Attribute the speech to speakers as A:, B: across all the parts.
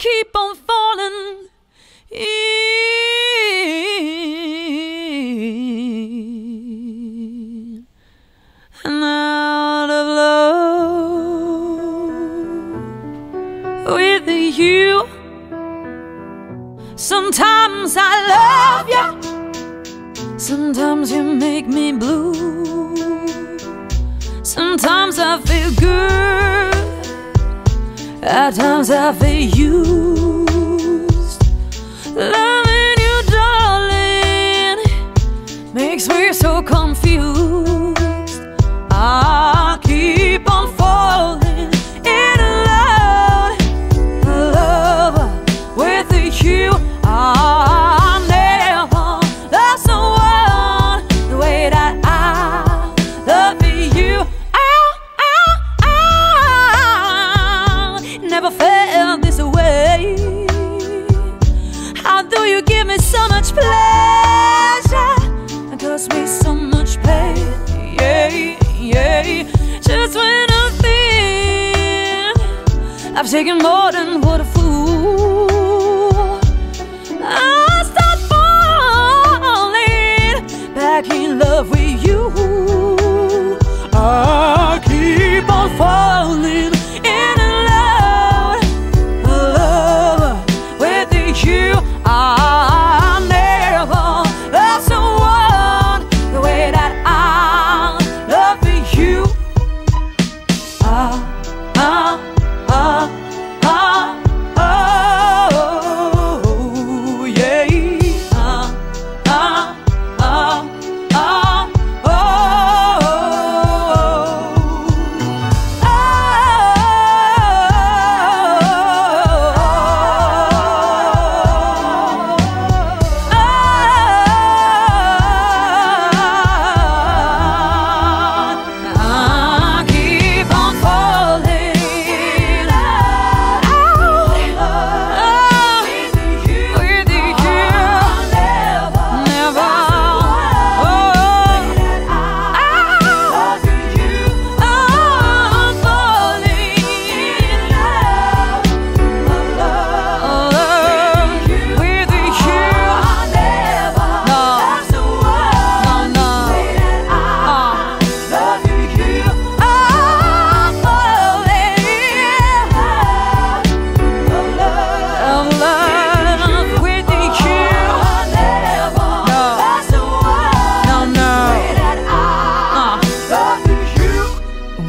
A: keep on falling in and out of love with you. Sometimes I love you, sometimes you make me blue. Sometimes I feel good, at times I feel used. Loving you, darling, makes me so confused. Much pleasure and cause me so much pain? Yeah, yeah. Just when I think I've taken more than what a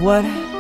A: what